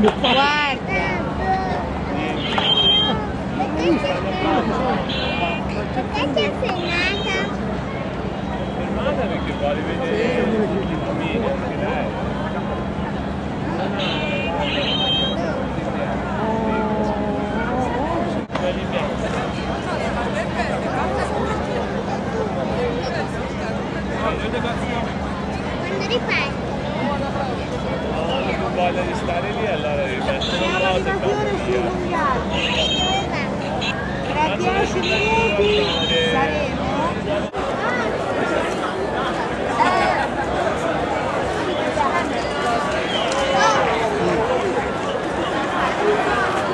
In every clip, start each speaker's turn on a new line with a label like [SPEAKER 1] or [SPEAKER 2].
[SPEAKER 1] meu pai. Guarda. Até que
[SPEAKER 2] a Fernanda. Fernanda, que pode vender.
[SPEAKER 3] vada di stare lì allora devi mettere un po' di
[SPEAKER 1] Tra 10 minuti saremo.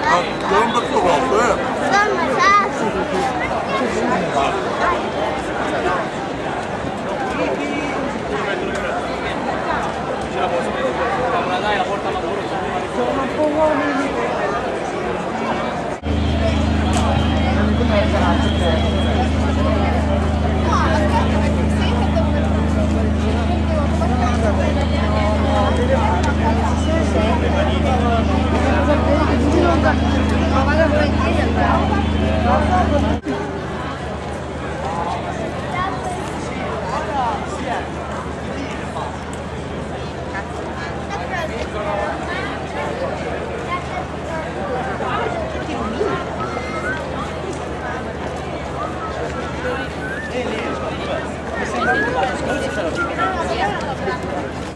[SPEAKER 1] Ah, non Gracias.